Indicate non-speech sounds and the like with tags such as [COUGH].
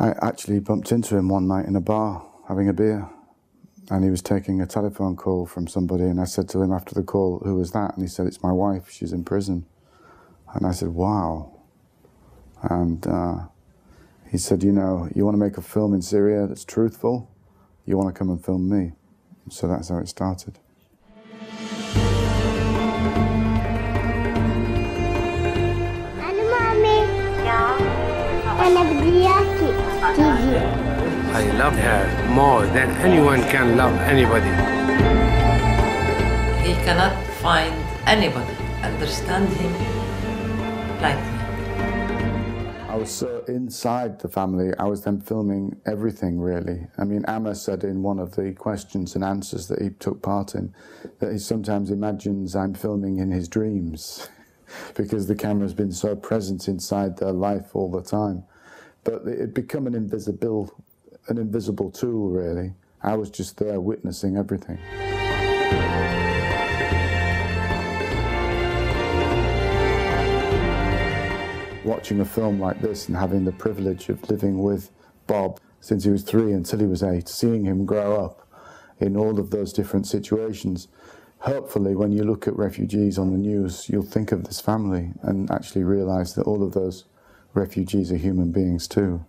I actually bumped into him one night in a bar having a beer, and he was taking a telephone call from somebody. And I said to him after the call, "Who was that?" And he said, "It's my wife. She's in prison." And I said, "Wow." And uh, he said, "You know, you want to make a film in Syria that's truthful. You want to come and film me." So that's how it started. Hello, mommy. Yeah. Wanna I love her more than anyone can love anybody. He cannot find anybody understand him like me. I was so inside the family, I was then filming everything really. I mean, Amer said in one of the questions and answers that he took part in that he sometimes imagines I'm filming in his dreams [LAUGHS] because the camera's been so present inside their life all the time. But it had become an invisible, an invisible tool really. I was just there witnessing everything. watching a film like this and having the privilege of living with Bob since he was three until he was eight, seeing him grow up in all of those different situations. Hopefully, when you look at refugees on the news, you'll think of this family and actually realize that all of those refugees are human beings too.